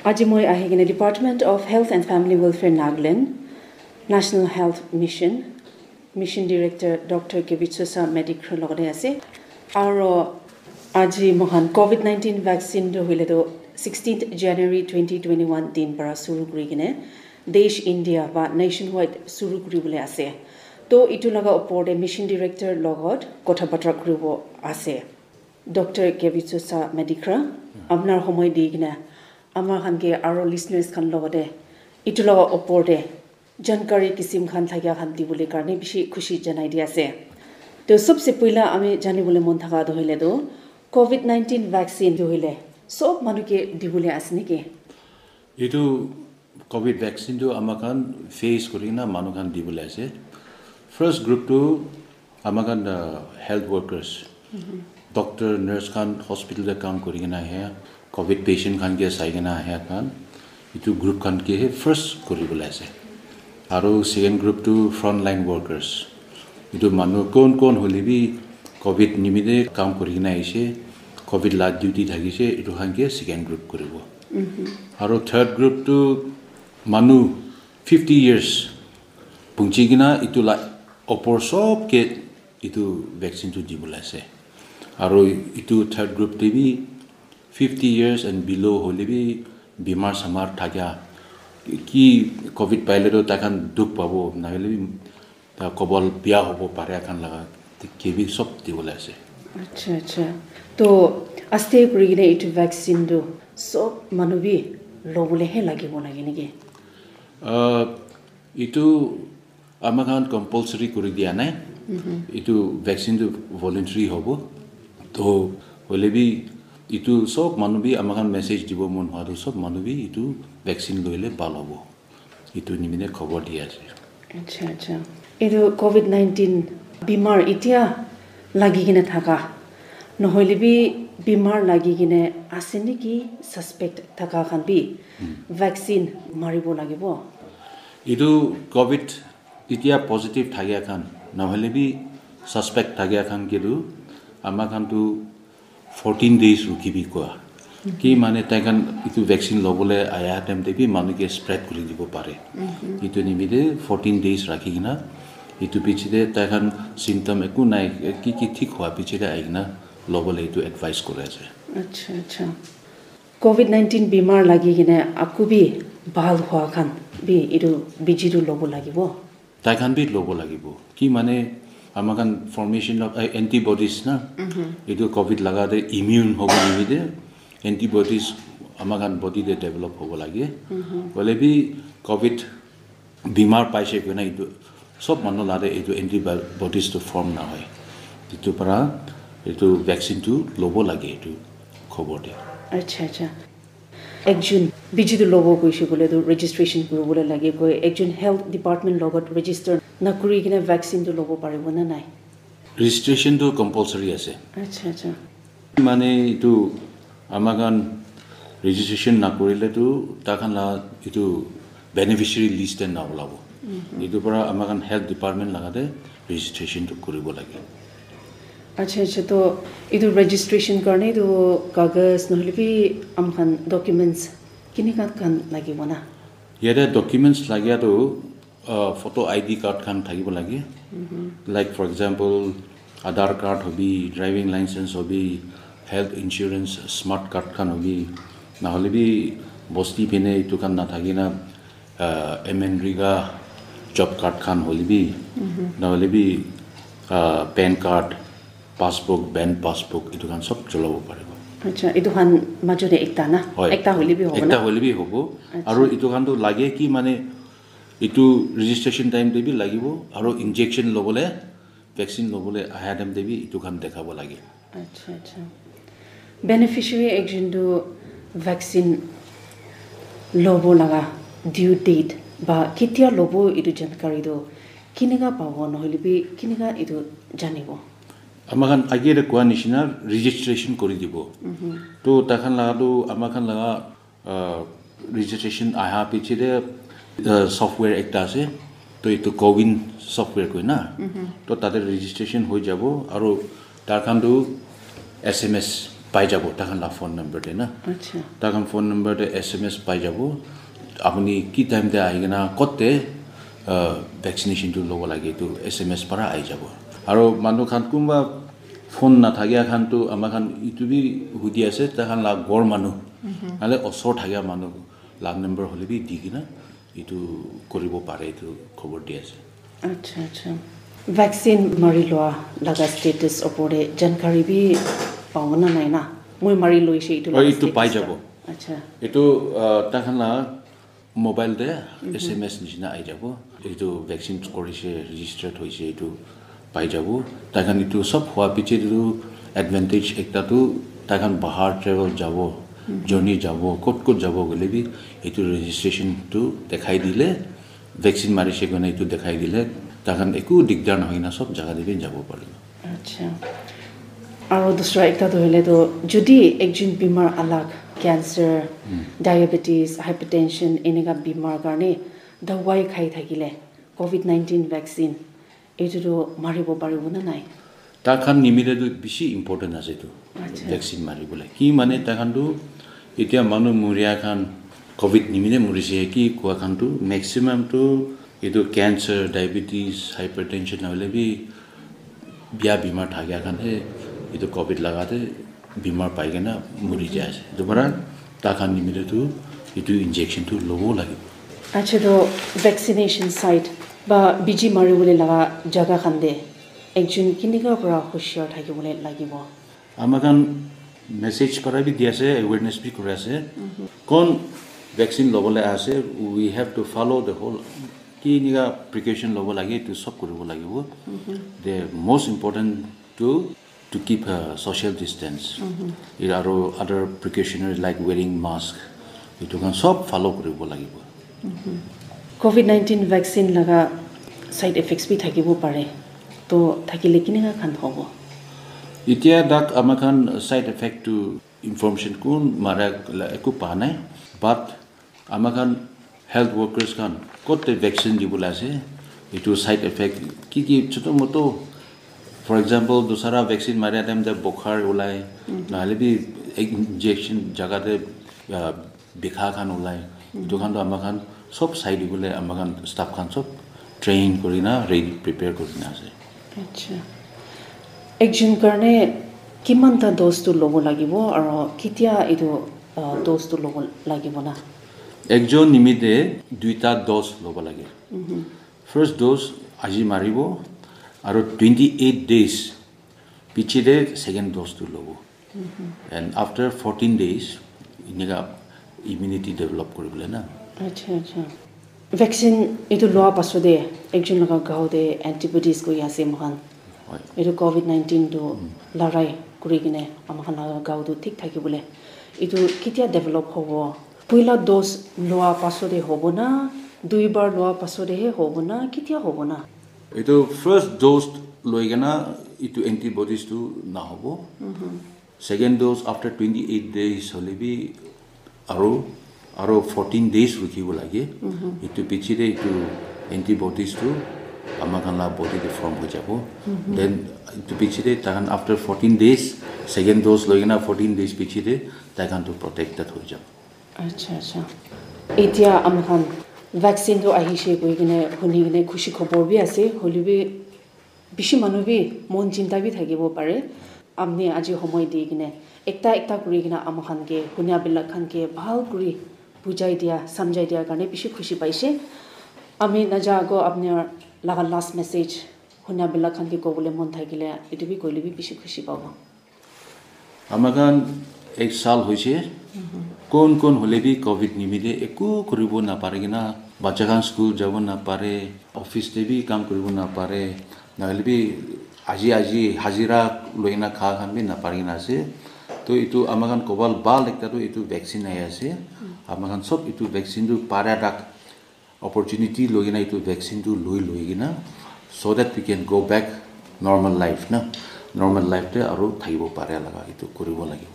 আজি মই আহি কিনে department of health and family welfare Nagaland national health mission mission director doctor K বিশ্বছা মেডিকৰ লগতে আছে আৰু আজি মহান ক'ভিড নাইণ্টিন ভেকচিনটো হ'লেতো sixteenth January twenty twenty one দিন পৰা চুৰু কৰি কিনে দেশ ইণ্ডিয়া বা নেশ্যন ৱাইড চুৰু কৰিবলৈ আছে তো ইটো লগা ওপৰতে মিছন ডিৰেক্টৰ লগত কথা বতৰা কৰিব আছে ডক্টৰ কে বিশ্বছা মেডিকৰা আপোনাৰ সময় দি কিনে আমাৰ খানকে আৰু লিচনাৰ্ছ খান লগতে ইটো লগা ওপৰতে জানকাৰী কিচিম খান থাকিয়া খান দিবলৈ কাৰণে বেছি খুচি জনাই দি আছে তো চবচে পইলা আমি জানিবলৈ মন থকা ধৰিলেতো ক'ভিড নাইণ্টিন ভেকচিন ধৰিলে চব মানুহকে দিবলৈ আছে নেকি এইটো ক'ভিড ভেকচিনটো আমাৰ কাৰণ ফেচ কৰি কিনে মানুহ খান দিবলৈ আছে ফাৰ্ষ্ট গ্ৰুপটো আমাৰ কাৰণ হেল্থ ৱৰ্কাৰ্ছ ডক্টৰ নাৰ্ছ খান হস্পিটেলতে কাম কৰি কিনে আহে পেচেণ্ট খানকে চাই কিনে আহে খান এইটো গ্ৰুপ খানকেহে ফাৰ্ষ্ট কৰিবলৈ আছে আৰু ছেকেণ্ড গ্ৰুপটো ফ্ৰণ্ট লাইন ৱৰ্কাৰ্ছ এইটো মানুহ কোন কোন হ'লে বি ক'ভিড নিমিত্তে কাম কৰি কিনে আহিছে ক'ভিড লাষ্ট ডিউটি থাকিছে এইটো খানকে ছেকেণ্ড গ্ৰুপ কৰিব আৰু থাৰ্ড গ্ৰুপটো মানুহ ফিফটি ইয়াৰ্ছ পুঞ্চি কিনা এইটো লা ওপৰ চবকে এইটো ভেকচিনটো দিবলৈ আছে আৰু এইটো থাৰ্ড গ্ৰুপটো বি ফিফটি ইয়াৰ্ছ এণ্ড বিল' হ'লে বি বেমাৰ চামাৰ থাকে কি ক'ভিড পাইলেতো তাখান দুখ পাব নহ'লে বি কবল বিয়া হ'ব পাৰে এখন লগা কেবি চব দিবলৈ আছে আচ্ছা আচ্ছা তো আস্তে কৰি কিনে এইটো ভেকচিনটো চব মানুহ বি ল'বলৈহে লাগিব লাগে নেকি এইটো আমাৰ গাঁৱত কম্পালচৰি কৰি দিয়া নাই এইটো ভেকচিনটো ভলেণ্টাৰী হ'ব তো হ'লে বি এইটো চব মানুহ বি আমাৰ গাঁৱত মেছেজ দিব মন হোৱাটো চব মানুহ বি এইটো ভেকচিন লৈলে ভাল হ'ব এইটো নিমিত্তে খবৰ দি আছে আচ্ছা আচ্ছা এইটো ক'ভিড নাইণ্টিন বেমাৰ এতিয়া লাগি কিনে থকা নহ'লে বি বেমাৰ লাগি কিনে আছে নেকি ছাছপেক্ট থকা খান বি ভেকচিন মাৰিব লাগিব এইটো ক'ভিড এতিয়া পজিটিভ থাকে এখন নহ'লে বি ছাছপেক্ট থাকে এখন কিন্তু আমাৰ খানটো ফৰ্টিন ডেইজ ৰখিবি কোৱা কি মানে তাইখান এইটো ভেকচিন ল'বলৈ আয়া টাইমতে বি মানুহকে স্প্ৰেড কৰি দিব পাৰে এইটো নিমিত্তে ফৰ্টিন ডেইজ ৰাখি কিনা এইটো পিছতে তাইখান চিমটম একো নাই কি কি ঠিক হোৱা পিছতে আহি কিনা ল'বলৈ এইটো এডভাইচ কৰি আছে আচ্ছা আচ্ছা ক'ভিড নাইণ্টিন বেমাৰ লাগি কিনে আকৌ বি ভাল হোৱা খান বি এইটো বেজীটো ল'ব লাগিব তাইখান বি ল'ব লাগিব কি মানে আমাৰ খান ফৰ্মেশ্যন অফ এণ্টিবডিজ না এইটো ক'ভিড লগাতে ইমিউন হ'ব নিমিত্তে এণ্টিবডিজ আমাৰ খান বডিতে ডেভেলপ হ'ব লাগে হ'লে বি ক'ভিড বেমাৰ পাইছে কিনে এইটো চব মানুহ লাগে এইটো এণ্টিবডিজটো ফৰ্ম নহয় যিটোৰ পৰা এইটো ভেকচিনটো ল'ব লাগে এইটো খবৰ দিয়ে আচ্ছা আচ্ছা একজন বেজীটো ল'ব গৈছে বোলেতো ৰেজিষ্ট্ৰেশ্যন কৰিবলৈ লাগে গৈ। একজন হেল্থ ডিপাৰ্টমেণ্ট লগত ৰেজিষ্টাৰ নকৰি কিনে ভেকচিনটো ল'ব পাৰিব নে নাই? ৰেজিষ্ট্ৰেশ্যনটো কম্পালচৰি আছে। আচ্ছা আচ্ছা। মানে এইটো আমাৰ গান ৰেজিষ্ট্ৰেশ্যন নকৰিলেতো তাৰখান এইটো বেনিফিচিয়াৰী লিষ্টে নোলাব এইটোৰ পৰা আমাৰ গান হেল্থ ডিপাৰ্টমেণ্ট লগাতে ৰেজিষ্ট্ৰেশ্যনটো কৰিব লাগে। আচ্ছা আচ্ছা তো এইটো ৰেজিষ্ট্ৰেশ্যন কাৰণে এইটো কাগজ নহ'লে বি আমখান ডকুমেণ্টছ কেনেকুৱা খান লাগিব না ইয়াতে ডকুমেণ্টছ লাগিয়াতো ফটো আই ডি কাৰ্ড খান থাকিব লাগে like for example Aadhaar card hobby driving licence হবি হেল্থ ইঞ্চুৰেঞ্চ স্মাৰ্ট কাৰ্ড খান হবি নহ'লে বি বস্তি পিনে এইটো খান নাথাকি না MNREGA job card খান হ'লে বি নহ'লে B pan card passbook bank passbook এইটো খান চব চলাব পাৰিব আচ্ছা এইটো খান মাজতে একটা না? হয়। একটা হ'লে বি হ'ব একটা না হ'লে বি হ'ব। আৰু এইটো কাৰণটো লাগে কি মানে এইটো ৰেজিষ্ট্ৰেশ্যন টাইম দেবি লাগিব আৰু ইনজেকশ্যন ল'বলৈ ভেকচিন ল'বলৈ আহা টাইম দেবি এইটো খান দেখাব লাগে। আচ্ছা আচ্ছা। বেনিফিচিয়াৰী একজনটো ভেকচিন ল'ব লগা ডিউ ডেট বা কেতিয়া ল'ব এইটো জানকাৰীটো কেনেকুৱা পাব নহ'লে বি কেনেকুৱা এইটো জানিব? আমাৰ খান আগেৰে কোৱা নিচিনা ৰেজিষ্ট্ৰেশ্যন কৰি দিব তো তাখান লগাটো আমাৰ খান লগা ৰেজিষ্ট্ৰেশ্যন অহা পিছতে ছফ্টৱেৰ একটা আছে তো এইটো কবিন ছফ্টৱেৰ কয় না তো তাতে ৰেজিষ্ট্ৰেশ্যন হৈ যাব আৰু তাৰ খানটো এছ এম এছ পাই যাব তাহান লা ফোন নম্বৰতে না তাহান ফোন নম্বৰতে এছ এম এছ পাই যাব আপুনি কি টাইমতে আহি কিনে ক'তে ভেকচিনেশ্যনটো ল'ব লাগে এইটো এছ এম এছ পৰা আহি যাব আৰু মানুহ খান কোনোবা ফোন নাথাকিয়া খানটো আমাৰ খান ইটো বি সুধি আছে তাহান লা গড় মানুহ। নহ'লে ওচৰ থকা মানুহ। লাগ নম্বৰ হ'লে বি দি কিনে এইটো কৰিব পাৰে এইটো খবৰ দি আছে। আচ্ছা আচ্ছা। ভেকচিন মাৰি লোৱা লগা ষ্টেটাছ ওপৰতে জানকাৰী বি পাব না নাই না? মই মাৰি লৈছে এইটো লগা এইটো পাই যাব। আচ্ছা। এইটো তাহান মোবাইলতে এছ এম এছ নিচিনা আহি যাব। এইটো ভেকচিন কৰিছে ৰেজিষ্টাৰ্ড হৈছে এইটো পাই যাব। তাহান এইটো চব হোৱাৰ পিছত এইটো এডভান্টেজ একটাটো তাহান বাহাৰ ট্ৰেভেল যাব জাৰ্ণি যাব ক'ত ক'ত যাব গ'লে বি এইটো ৰেজিষ্ট্ৰেশ্যনটো দেখাই দিলে ভেকচিন মাৰিছে কাৰণে এইটো দেখাই দিলে তাহান একো দিগদাৰ নহয় না চব জেগাতে বি যাব পাৰিব আচ্ছা। আৰু দুসৰা একটা ধৰিলেতো যদি একজন বেমাৰ আলাগ কেঞ্চাৰ ডায়েবেটিছ হাইপাৰটেনশ্যন এনেকুৱা বেমাৰ কাৰণে দৱাই খাই থাকিলে ক'ভিড নাইণ্টিন ভেকচিন এইটোতো মাৰিব পাৰিব নে নাই তাখান নিমিলেতো বেছি ইম্পৰ্টেণ্ট আছে এইটো। ভেকচিন মাৰিবলৈ কি মানে তাখানটো এতিয়া মানুহ মৰিয়া খান ক'ভিড নিমিলে মৰিছে কি কোৱা খানটো মেক্সিমামটো এইটো কেঞ্চাৰ ডায়েবেটিছ হাইপাৰ টেনশ্যন নহ'লে বি বিয়া বেমাৰ থাকে কাৰণে এইটো ক'ভিড লগাতে বেমাৰ পাই কিনে মৰি যায় আছে পৰা তাখান নিমিলেতো এইটো ইনজেকশ্যনটো ল'ব লাগিব আচ্ছা তো ভেকচিনেশ্যন ছাইট বা বিজি মাৰিবলৈ লগা জেগা খান্দে। একজন কেনেকুৱাৰ পৰা হুচিয়াৰ থাকিবলৈ লাগিব। আমাক মেছেজ কৰা বি দি আছে এৱেৰনেছ বি কৰি আছে। কোন ভেকচিন ল'বলৈ আছে we have to follow' the whole কি এনেকুৱা প্ৰিকশ্যন ল'ব লাগে এইটো চব কৰিব লাগিব। They most important to to keep social distance আৰু আদাৰ প্ৰিকশ্যনাৰী লাইক ৱেৰিং মাস্ক এইটো কাৰণে চব ফ'ল' কৰিব লাগিব। ক'ভিড নাইণ্টিন ভেকচিন লগা ছাইড এফেক্টছ বি থাকিব পাৰে তো থাকিলে কেনেকুৱা খান হ'ব এতিয়া তাক আমাৰ খান ছাইড এফেক্টটো ইনফৰ্মেশ্যন কোন মাৰা একো পোৱা নাই বাট আমাৰ খান হেল্থ ৱৰ্কাৰ্ছ খান ক'ত ভেকচিন দিবলৈ আছে এইটো ছাইড এফেক্ট কি কি ছোটো মোটো ফৰ এক্সাম্পল দুচাৰা ভেকচিন মাৰিয়া টাইমতে বখাৰ ওলায় নহ'লে বি ইনজেকশ্যন জেগাতে বিষা খান ওলায় এইটো খানটো আমাৰ খান চব চাই দিবলৈ আমাৰ খান ষ্টাফ খান চব ট্ৰেইন কৰি না ৰেডি প্ৰিপেয়াৰ কৰি না আছে আচ্ছা। একজন কাৰণে কিমানটা ড'জটো ল'ব লাগিব আৰু কেতিয়া এইটো ড'জটো ল'ব লাগিব না? একজন নিমিত্তে দুইটা ড'জ ল'ব লাগে। ফাৰ্ষ্ট ড'জ আজি মাৰিব আৰু টুৱেণ্টি এইট ডেইজ পিছতে ছেকেণ্ড ড'জটো ল'ব। এণ্ড আফটাৰ ফৰ্টিন ডেইজ এনেকুৱা ইমিউনিটি ডেভেলপ কৰিবলৈ না। আচ্ছা আচ্ছা। ভেকচিন এইটো লোৱাৰ পাছতে একজন লগা গাঁৱতে এণ্টিবডিজ কৰি আছে হয় এইটো ক'ভিড নাইণ্টিনটো লৰাই কৰি কিনে আমাৰ লগা গাঁৱটো ঠিক থাকিবলৈ এইটো কেতিয়া ডেভেলপ হ'ব পইলা ড'জ লোৱাৰ পাছতে হ'ব না দুইবাৰ লোৱাৰ পাছতেহে হ'ব না কেতিয়া হ'ব না এইটো ফাৰ্ষ্ট ড'জ লৈ কিনে এইটো এণ্টিবডিজটো নহ'ব second dose after twenty eight days হ'লে বি আৰু আৰু ফৰ্টিন ডেইজ ৰখিব লাগে। এইটো পিছতে এইটো এণ্টিবডিজটো আমাৰ কাৰণে বডিতে ফৰ্ম হৈ যাব। দেন এইটো পিছতে তাহান after fourteen days second dose লৈ কিনে ফৰ্টিন ডেইজ পিছতে তাহানটো প্ৰটেক্টেড হৈ যাব। আচ্ছা আচ্ছা। এতিয়া আমাখান ভেকচিনটো আহিছে কৈ কিনে শুনি কিনে খুচি খবৰ বি আছে হ'লেও বি বেছি মানুহ বি মন চিন্তা বি থাকিব পাৰে। আপুনি আজি সময় দি কিনে একটা একটা কৰি কিনে আমাখানকে শুনিয়াবিলাক খানকে ভাল কৰি বুজাই দিয়া চামজাই দিয়াৰ কাৰণে বেছি খুচি পাইছে আমি নাযা আকৌ আপোনাৰ লগা লাষ্ট মেছেজ শুনিয়াবিলাক খানকে ক'বলৈ মন থাকিলে এইটো বি কৰিলে বি বেছি খুচি পাব আমাৰ গান এক চাল হৈছে কোন কোন হ'লে বি ক'ভিড নিমিলে একো কৰিব নাপাৰে কিনা বাচ্চাখান স্কুল যাব নাপাৰে অফিচতে বি কাম কৰিব নাপাৰে নহ'লে বি আজি আজি হাজিৰা লৈ কিনা খা খান বি নাপাৰে কিনা আছে তো এইটো আমাৰ গান ক'বাল ভাল একটাতো এইটো ভেকচিন আহি আছে আমাৰ গান চব এইটো ভেকচিনটো পাৰে তাক অপৰচুনিটি লৈ কিনে এইটো ভেকচিনটো লৈ লৈ কিনা চ' that we can go' back normal life না? নৰ্মেল লাইফতে আৰু থাকিব পাৰে লগা এইটো কৰিব লাগিব।